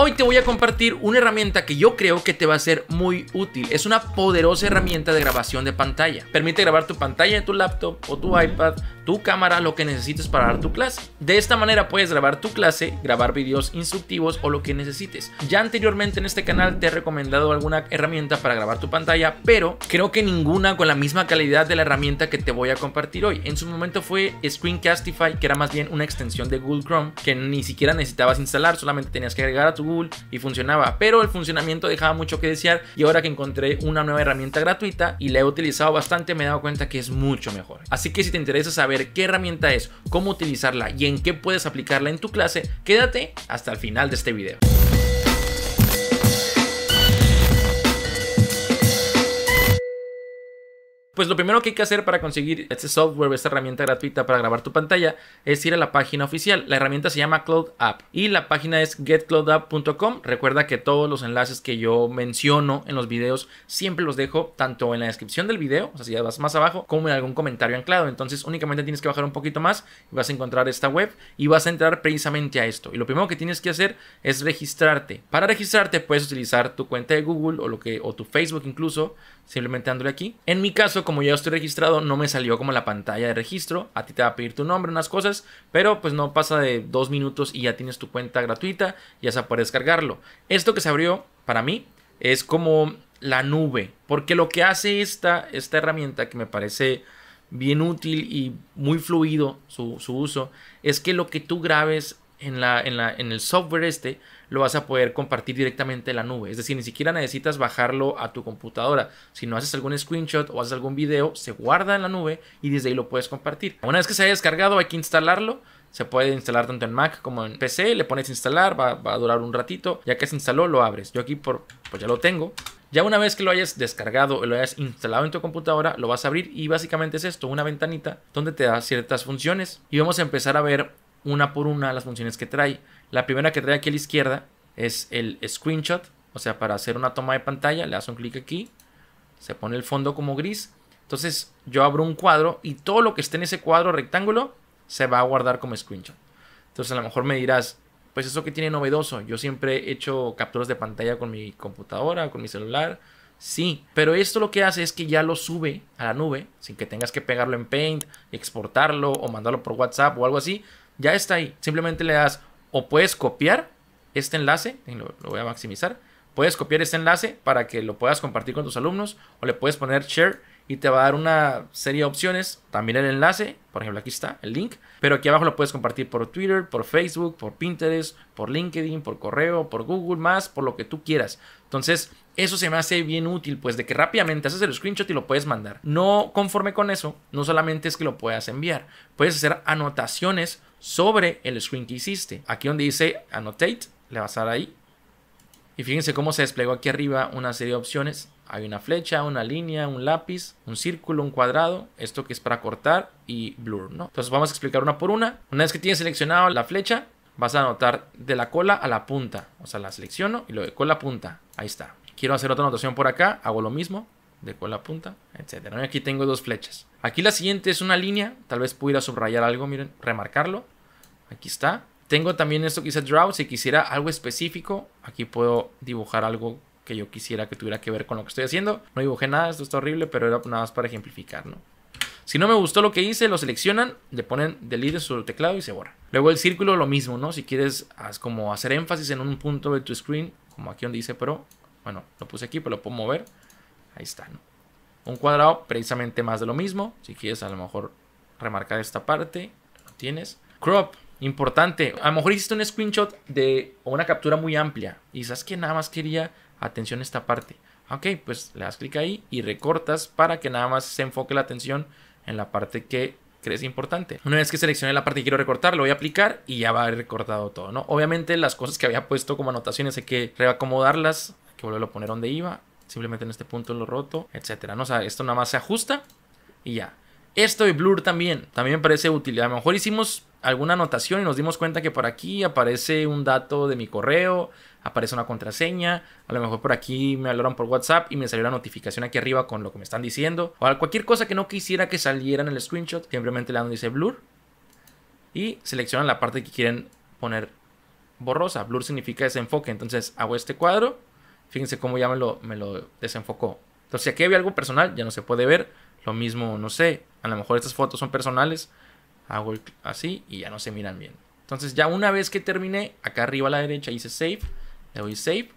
Hoy te voy a compartir una herramienta que yo creo que te va a ser muy útil. Es una poderosa herramienta de grabación de pantalla. Permite grabar tu pantalla de tu laptop o tu iPad, tu cámara, lo que necesites para dar tu clase. De esta manera puedes grabar tu clase, grabar videos instructivos o lo que necesites. Ya anteriormente en este canal te he recomendado alguna herramienta para grabar tu pantalla, pero creo que ninguna con la misma calidad de la herramienta que te voy a compartir hoy. En su momento fue Screencastify, que era más bien una extensión de Google Chrome que ni siquiera necesitabas instalar, solamente tenías que agregar a tu y funcionaba, pero el funcionamiento dejaba mucho que desear y ahora que encontré una nueva herramienta gratuita y la he utilizado bastante me he dado cuenta que es mucho mejor. Así que si te interesa saber qué herramienta es, cómo utilizarla y en qué puedes aplicarla en tu clase, quédate hasta el final de este video. Pues lo primero que hay que hacer para conseguir este software, esta herramienta gratuita para grabar tu pantalla, es ir a la página oficial. La herramienta se llama Cloud App y la página es getcloudapp.com. Recuerda que todos los enlaces que yo menciono en los videos siempre los dejo tanto en la descripción del video, o sea, si ya vas más abajo, como en algún comentario anclado. Entonces únicamente tienes que bajar un poquito más y vas a encontrar esta web y vas a entrar precisamente a esto. Y lo primero que tienes que hacer es registrarte. Para registrarte puedes utilizar tu cuenta de Google o, lo que, o tu Facebook incluso, simplemente dándole aquí. En mi caso, como ya estoy registrado, no me salió como la pantalla de registro. A ti te va a pedir tu nombre, unas cosas, pero pues no pasa de dos minutos y ya tienes tu cuenta gratuita, ya se puede descargarlo. Esto que se abrió para mí es como la nube, porque lo que hace esta, esta herramienta que me parece bien útil y muy fluido su, su uso, es que lo que tú grabes en, la, en, la, en el software este lo vas a poder compartir directamente en la nube. Es decir, ni siquiera necesitas bajarlo a tu computadora. Si no haces algún screenshot o haces algún video, se guarda en la nube y desde ahí lo puedes compartir. Una vez que se haya descargado, hay que instalarlo. Se puede instalar tanto en Mac como en PC. Le pones instalar, va, va a durar un ratito. Ya que se instaló, lo abres. Yo aquí por, pues ya lo tengo. Ya una vez que lo hayas descargado o lo hayas instalado en tu computadora, lo vas a abrir y básicamente es esto, una ventanita donde te da ciertas funciones. Y vamos a empezar a ver una por una las funciones que trae. La primera que trae aquí a la izquierda es el screenshot, o sea, para hacer una toma de pantalla, le das un clic aquí, se pone el fondo como gris. Entonces yo abro un cuadro y todo lo que esté en ese cuadro rectángulo se va a guardar como screenshot. Entonces a lo mejor me dirás, pues eso que tiene novedoso, yo siempre he hecho capturas de pantalla con mi computadora, con mi celular. Sí, pero esto lo que hace es que ya lo sube a la nube sin que tengas que pegarlo en Paint, exportarlo o mandarlo por WhatsApp o algo así, ya está ahí. Simplemente le das o puedes copiar este enlace, lo, lo, voy a maximizar. Puedes copiar este enlace para que lo puedas compartir con tus alumnos o le puedes poner share y te va a dar una serie de opciones. También el enlace, por ejemplo, aquí está el link, pero aquí abajo lo puedes compartir por Twitter, por Facebook, por Pinterest, por LinkedIn, por correo, por Google, más por lo que tú quieras. Entonces, eso se me hace bien útil, pues de que rápidamente haces el screenshot y lo puedes mandar. No conforme con eso, no solamente es que lo puedas enviar, puedes hacer anotaciones sobre el screen que hiciste. Aquí donde dice Annotate, le vas a dar ahí. Y fíjense cómo se desplegó aquí arriba una serie de opciones. Hay una flecha, una línea, un lápiz, un círculo, un cuadrado, esto que es para cortar y blur, ¿no? Entonces vamos a explicar una por una. Una vez que tienes seleccionado la flecha, vas a anotar de la cola a la punta. O sea, la selecciono y lo de cola a punta. Ahí está. Quiero hacer otra anotación por acá, hago lo mismo, de cola a punta, etc. Aquí tengo dos flechas. Aquí la siguiente es una línea, tal vez pudiera subrayar algo, miren, remarcarlo. Aquí está. Tengo también esto que dice draw, si quisiera algo específico, aquí puedo dibujar algo que yo quisiera que tuviera que ver con lo que estoy haciendo. No dibujé nada, esto está horrible, pero era nada más para ejemplificar, ¿no? Si no me gustó lo que hice, lo seleccionan, le ponen delete en su teclado y se borra. Luego el círculo lo mismo, ¿no? Si quieres como hacer énfasis en un punto de tu screen, como aquí donde dice Pro, bueno, lo puse aquí, pero lo puedo mover. Ahí está, ¿no? Un cuadrado, precisamente más de lo mismo. Si quieres a lo mejor remarcar esta parte, lo tienes. Crop, Importante, a lo mejor hiciste un screenshot de una captura muy amplia y sabes que nada más quería atención a esta parte. Ok, pues le das clic ahí y recortas para que nada más se enfoque la atención en la parte que crees importante. Una vez que seleccione la parte que quiero recortar, lo voy a aplicar y ya va a haber recortado todo, ¿no? Obviamente las cosas que había puesto como anotaciones hay que reacomodarlas, que volverlo a poner donde iba, simplemente en este punto lo roto, etcétera, ¿no? O sea, esto nada más se ajusta y ya. Esto de blur también, también me parece útil. A lo mejor hicimos alguna anotación y nos dimos cuenta que por aquí aparece un dato de mi correo, aparece una contraseña, a lo mejor por aquí me hablaron por WhatsApp y me salió la notificación aquí arriba con lo que me están diciendo, o cualquier cosa que no quisiera que saliera en el screenshot, simplemente le dan dice blur y seleccionan la parte que quieren poner borrosa. Blur significa desenfoque. Entonces hago este cuadro. Fíjense cómo ya me lo, me lo desenfocó. Entonces si aquí había algo personal, ya no se puede ver. Lo mismo, no sé, a lo mejor estas fotos son personales. Hago así y ya no se miran bien. Entonces ya una vez que terminé, acá arriba a la derecha hice save. Le doy save.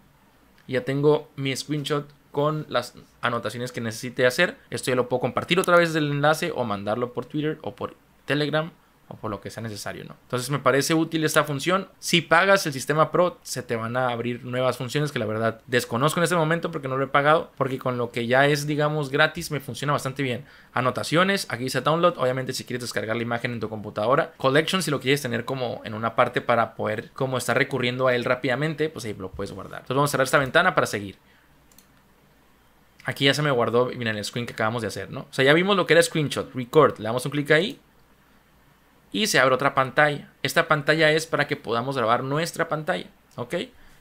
Y ya tengo mi screenshot con las anotaciones que necesite hacer. Esto ya lo puedo compartir otra vez del enlace o mandarlo por Twitter o por Telegram o por lo que sea necesario, ¿no? Entonces me parece útil esta función. Si pagas el sistema Pro, se te van a abrir nuevas funciones que la verdad desconozco en este momento porque no lo he pagado, porque con lo que ya es, digamos, gratis me funciona bastante bien. Anotaciones, aquí dice download, obviamente si quieres descargar la imagen en tu computadora. Collection, si lo quieres tener como en una parte para poder como estar recurriendo a él rápidamente, pues ahí lo puedes guardar. Entonces vamos a cerrar esta ventana para seguir. Aquí ya se me guardó, miren, el screen que acabamos de hacer, ¿no? O sea, ya vimos lo que era screenshot, record. Le damos un clic ahí y se abre otra pantalla. Esta pantalla es para que podamos grabar nuestra pantalla, ¿ok?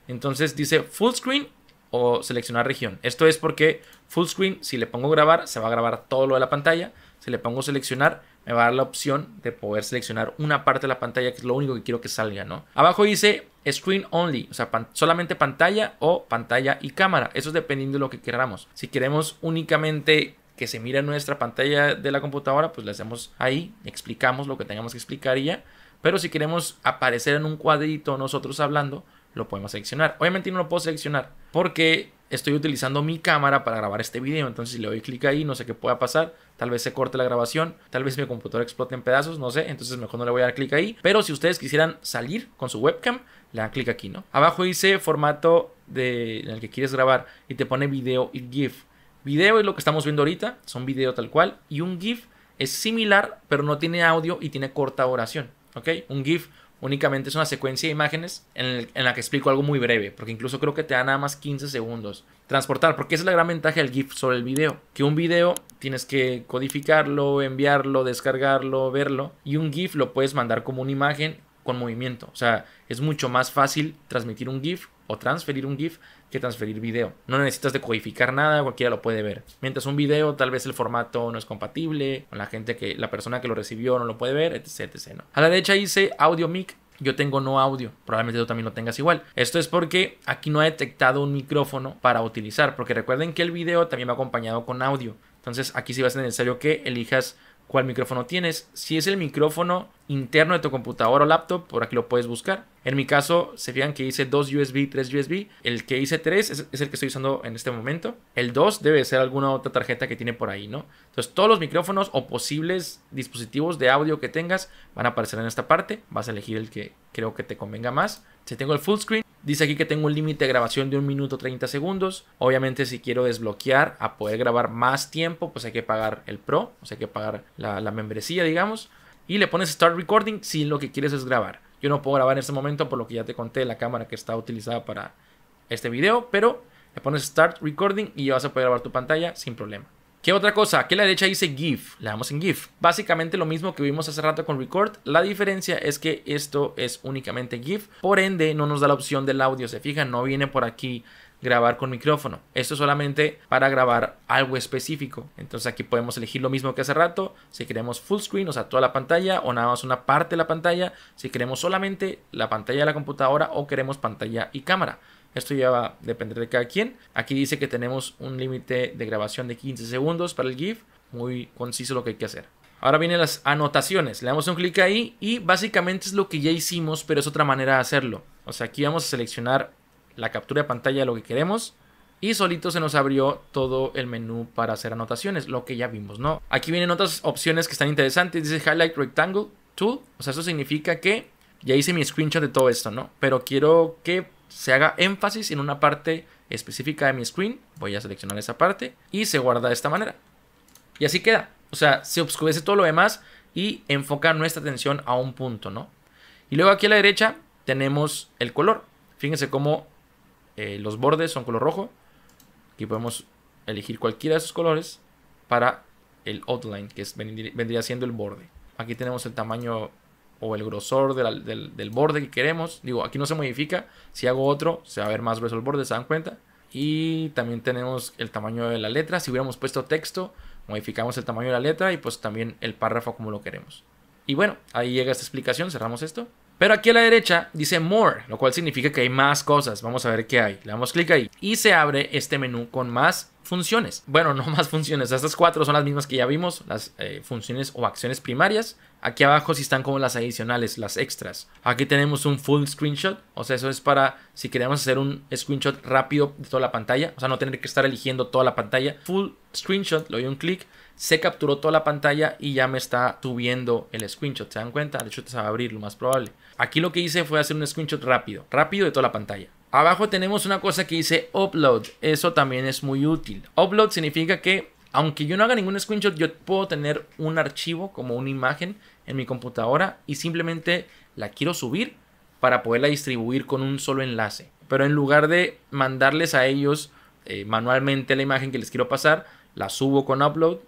Entonces dice full screen o seleccionar región. Esto es porque full screen, si le pongo grabar, se va a grabar todo lo de la pantalla. Si le pongo seleccionar, me va a dar la opción de poder seleccionar una parte de la pantalla, que es lo único que quiero que salga, ¿no? Abajo dice screen only, o sea, solamente pantalla o pantalla y cámara. Eso es dependiendo de lo que queramos. Si queremos únicamente que se mire en nuestra pantalla de la computadora, pues le hacemos ahí, explicamos lo que tengamos que explicar y ya. Pero si queremos aparecer en un cuadrito nosotros hablando, lo podemos seleccionar. Obviamente no lo puedo seleccionar porque estoy utilizando mi cámara para grabar este video. Entonces si le doy clic ahí, no sé qué pueda pasar. Tal vez se corte la grabación, tal vez mi computadora explote en pedazos, no sé. Entonces mejor no le voy a dar clic ahí. Pero si ustedes quisieran salir con su webcam, le dan clic aquí, ¿no? Abajo dice formato de, en el que quieres grabar y te pone video y GIF. Video es lo que estamos viendo ahorita, son video tal cual. Y un GIF es similar, pero no tiene audio y tiene corta oración. ¿Ok? Un GIF únicamente es una secuencia de imágenes en, la que explico algo muy breve, porque incluso creo que te da nada más 15 segundos. Transportar, porque esa es la gran ventaja del GIF sobre el video. Que un video tienes que codificarlo, enviarlo, descargarlo, verlo. Y un GIF lo puedes mandar como una imagen con movimiento. O sea, es mucho más fácil transmitir un GIF o transferir un GIF que transferir video. No necesitas decodificar nada, cualquiera lo puede ver. Mientras un video, tal vez el formato no es compatible, con la gente que, la persona que lo recibió no lo puede ver, etc. A la derecha dice audio mic. Yo tengo no audio, probablemente tú también lo tengas igual. Esto es porque aquí no ha detectado un micrófono para utilizar, porque recuerden que el video también va acompañado con audio. Entonces aquí sí va a ser necesario que elijas cuál micrófono tienes. Si es el micrófono interno de tu computadora o laptop, por aquí lo puedes buscar. En mi caso, se fijan que hice dos USB, tres USB. El que hice tres es, el que estoy usando en este momento. El 2 debe ser alguna otra tarjeta que tiene por ahí, ¿no? Entonces, todos los micrófonos o posibles dispositivos de audio que tengas van a aparecer en esta parte. Vas a elegir el que creo que te convenga más. Si tengo el full screen, Dice aquí que tengo un límite de grabación de 1 minuto 30 segundos. Obviamente si quiero desbloquear a poder grabar más tiempo, pues hay que pagar el Pro, o sea, hay que pagar la, la membresía, digamos. Y le pones Start Recording si lo que quieres es grabar. Yo no puedo grabar en este momento por lo que ya te conté la cámara que está utilizada para este video, pero le pones Start Recording y ya vas a poder grabar tu pantalla sin problema. ¿Qué otra cosa? Aquí a la derecha dice GIF. Le damos en GIF. Básicamente lo mismo que vimos hace rato con Record. La diferencia es que esto es únicamente GIF. Por ende, no nos da la opción del audio. Se fijan, no viene por aquí grabar con micrófono. Esto es solamente para grabar algo específico. Entonces aquí podemos elegir lo mismo que hace rato. Si queremos full screen, o sea, toda la pantalla o nada más una parte de la pantalla. Si queremos solamente la pantalla de la computadora o queremos pantalla y cámara. Esto ya va a depender de cada quien. Aquí dice que tenemos un límite de grabación de 15 segundos para el GIF. Muy conciso lo que hay que hacer. Ahora vienen las anotaciones. Le damos un clic ahí y básicamente es lo que ya hicimos, pero es otra manera de hacerlo. O sea, aquí vamos a seleccionar la captura de pantalla de lo que queremos. Y solito se nos abrió todo el menú para hacer anotaciones, lo que ya vimos, ¿no? Aquí vienen otras opciones que están interesantes. Dice Highlight Rectangle Tool. O sea, eso significa que ya hice mi screenshot de todo esto, ¿no? Pero quiero que se haga énfasis en una parte específica de mi screen. Voy a seleccionar esa parte y se guarda de esta manera. Y así queda. O sea, se oscurece todo lo demás y enfoca nuestra atención a un punto, ¿no? Y luego aquí a la derecha tenemos el color. Fíjense cómo eh, los bordes son color rojo. Aquí podemos elegir cualquiera de esos colores para el outline, que vendría siendo el borde. Aquí tenemos el tamaño o el grosor del, borde que queremos. Digo, aquí no se modifica. Si hago otro, se va a ver más grueso el borde, ¿se dan cuenta? Y también tenemos el tamaño de la letra. Si hubiéramos puesto texto, modificamos el tamaño de la letra y pues también el párrafo como lo queremos. Y bueno, ahí llega esta explicación. Cerramos esto. Pero aquí a la derecha dice More, lo cual significa que hay más cosas. Vamos a ver qué hay. Le damos clic ahí y se abre este menú con más funciones. Bueno, no más funciones. Estas cuatro son las mismas que ya vimos, las eh, funciones o acciones primarias. Aquí abajo sí están como las adicionales, las extras. Aquí tenemos un full screenshot, o sea, eso es para si queremos hacer un screenshot rápido de toda la pantalla, o sea, no tener que estar eligiendo toda la pantalla. Full screenshot, le doy un clic, se capturó toda la pantalla y ya me está subiendo el screenshot. ¿Se dan cuenta? De hecho, se va a abrir lo más probable. Aquí lo que hice fue hacer un screenshot rápido, rápido de toda la pantalla. Abajo tenemos una cosa que dice upload. Eso también es muy útil. Upload significa que aunque yo no haga ningún screenshot, yo puedo tener un archivo como una imagen en mi computadora y simplemente la quiero subir para poderla distribuir con un solo enlace. Pero en lugar de mandarles a ellos eh, manualmente la imagen que les quiero pasar, la subo con upload,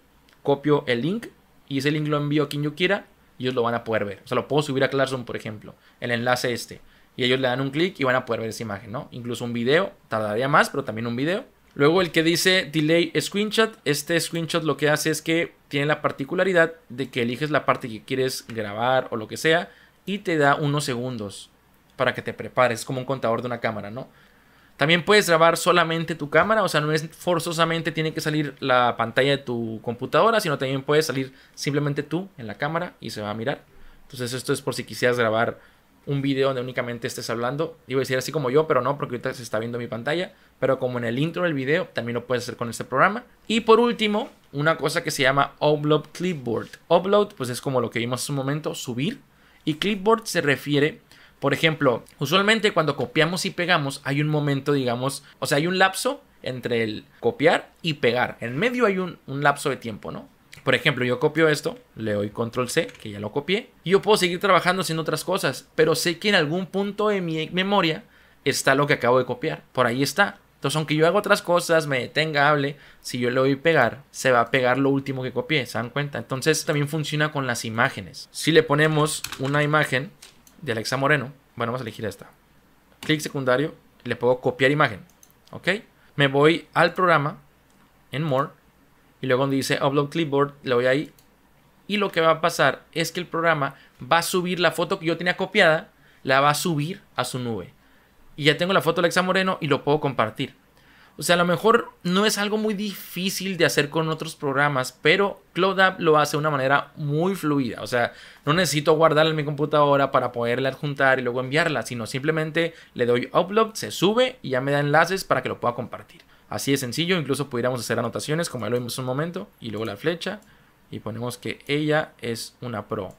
copio el link y ese link lo envío a quien yo quiera y ellos lo van a poder ver. O sea, lo puedo subir a Classroom, por ejemplo, el enlace este. Y ellos le dan un clic y van a poder ver esa imagen, ¿no? Incluso un video, tardaría más, pero también un video. Luego el que dice Delay Screenshot, este screenshot lo que hace es que tiene la particularidad de que eliges la parte que quieres grabar o lo que sea y te da unos segundos para que te prepares, como un contador de una cámara, ¿no? También puedes grabar solamente tu cámara, o sea, no es forzosamente tiene que salir la pantalla de tu computadora, sino también puedes salir simplemente tú en la cámara y se va a mirar. Entonces esto es por si quisieras grabar un video donde únicamente estés hablando. Iba a decir así como yo, pero no, porque ahorita se está viendo mi pantalla. Pero como en el intro del video, también lo puedes hacer con este programa. Y por último, una cosa que se llama Upload Clipboard. Upload, pues es como lo que vimos hace un momento, subir. Y Clipboard se refiere, por ejemplo, usualmente cuando copiamos y pegamos, hay un momento, digamos, o sea, hay un lapso entre el copiar y pegar. En medio hay un, lapso de tiempo, ¿no? Por ejemplo, yo copio esto, le doy control C, que ya lo copié, y yo puedo seguir trabajando haciendo otras cosas, pero sé que en algún punto de mi memoria está lo que acabo de copiar. Por ahí está. Entonces, aunque yo haga otras cosas, me detenga, hable, si yo le doy pegar, se va a pegar lo último que copié, ¿se dan cuenta? Entonces, también funciona con las imágenes. Si le ponemos una imagen de Alexa Moreno, bueno, vamos a elegir esta. Clic secundario, le puedo copiar imagen, ¿ok? Me voy al programa, en More, y luego donde dice Upload Clipboard, le voy ahí. Y lo que va a pasar es que el programa va a subir la foto que yo tenía copiada, la va a subir a su nube. Y ya tengo la foto de Alexa Moreno y lo puedo compartir. O sea, a lo mejor no es algo muy difícil de hacer con otros programas, pero Cloud App lo hace de una manera muy fluida. O sea, no necesito guardarla en mi computadora para poderla adjuntar y luego enviarla, sino simplemente le doy upload, se sube y ya me da enlaces para que lo pueda compartir. Así de sencillo, incluso pudiéramos hacer anotaciones como ya lo vimos un momento y luego la flecha y ponemos que ella es una pro.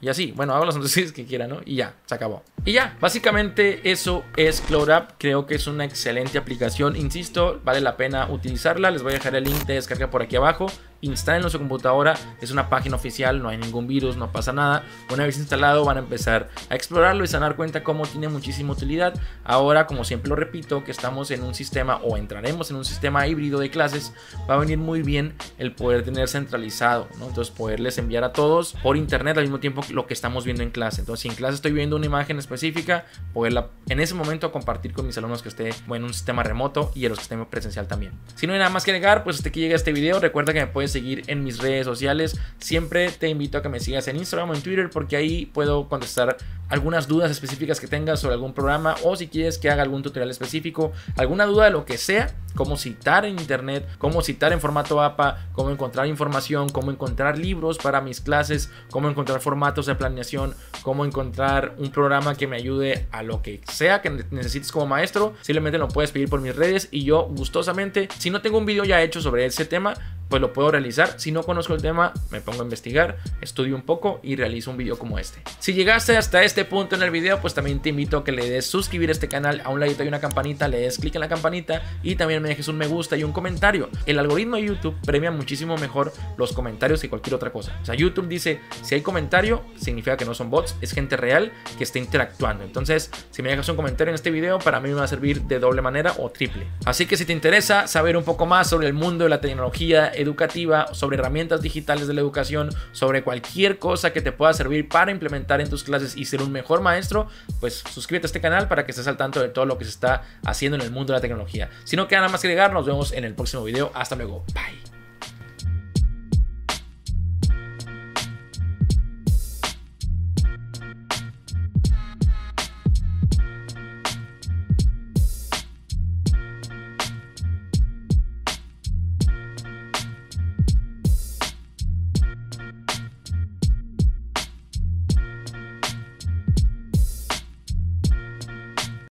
Y así, bueno, hago las anotaciones que quiera, ¿no? Y ya, se acabó. Y ya, básicamente eso es Cloud App. Creo que es una excelente aplicación. Insisto, vale la pena utilizarla. Les voy a dejar el link de descarga por aquí abajo instalen en su computadora, es una página oficial, no hay ningún virus, no pasa nada. Una vez instalado van a empezar a explorarlo y se van a dar cuenta cómo tiene muchísima utilidad. Ahora, como siempre lo repito, que estamos en un sistema o entraremos en un sistema híbrido de clases, va a venir muy bien el poder tener centralizado, ¿no? Entonces poderles enviar a todos por internet al mismo tiempo lo que estamos viendo en clase. Entonces, si en clase estoy viendo una imagen específica, poderla en ese momento compartir con mis alumnos que esté en un sistema remoto y a los que presencial también. Si no hay nada más que agregar, pues hasta que llega este video, recuerda que me puedes seguir en mis redes sociales. Siempre te invito a que me sigas en Instagram o en Twitter porque ahí puedo contestar algunas dudas específicas que tengas sobre algún programa o si quieres que haga algún tutorial específico, alguna duda de lo que sea, cómo citar en internet, cómo citar en formato APA, cómo encontrar información, cómo encontrar libros para mis clases, cómo encontrar formatos de planeación, cómo encontrar un programa que me ayude a lo que sea que necesites como maestro, simplemente lo puedes pedir por mis redes y yo gustosamente, si no tengo un video ya hecho sobre ese tema, pues lo puedo realizar. Si no conozco el tema, me pongo a investigar, estudio un poco y realizo un video como este. Si llegaste hasta este punto en el video, pues también te invito a que le des suscribir a este canal. A un ladito hay una campanita, le des clic en la campanita y también me dejes un me gusta y un comentario. El algoritmo de YouTube premia muchísimo mejor los comentarios que cualquier otra cosa. O sea, YouTube dice, si hay comentario, significa que no son bots, es gente real que está interactuando. Entonces, si me dejas un comentario en este video, para mí me va a servir de doble manera o triple. Así que si te interesa saber un poco más sobre el mundo de la tecnología, educativa, sobre herramientas digitales de la educación, sobre cualquier cosa que te pueda servir para implementar en tus clases y ser un mejor maestro, pues suscríbete a este canal para que estés al tanto de todo lo que se está haciendo en el mundo de la tecnología. Si no queda nada más que agregar, nos vemos en el próximo video. Hasta luego. Bye.